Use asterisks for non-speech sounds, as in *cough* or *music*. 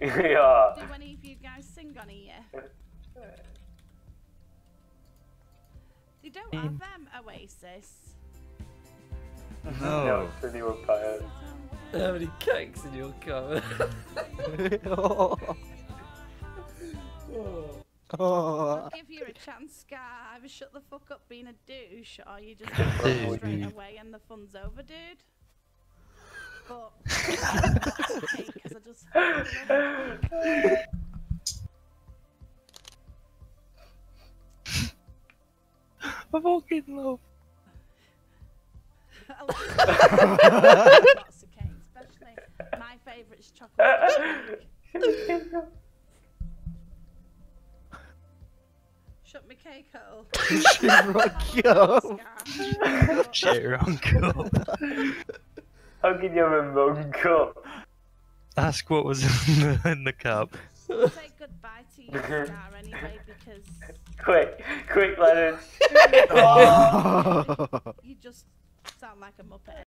*laughs* yeah. Do any of you guys sing on here? They don't have them Oasis. *laughs* No, No. it's really vampire. How many cakes in your car? *laughs* Oh. I'll give you a chance, Scar. Either shut the fuck up being a douche, or you just go Dude. straight away and the fun's over, dude. But because I just I fucking love. I love lots of cake, especially my favourite is chocolate cake. Shut my cake hole. Scar. Shit, wrong cup. How can you have a mug cup? Ask what was *laughs* in the, in the cup. Say goodbye to you, mm-hmm. Scar, anyway, because Quick, quick, Lennon. *laughs* *laughs* you just sound like a muppet.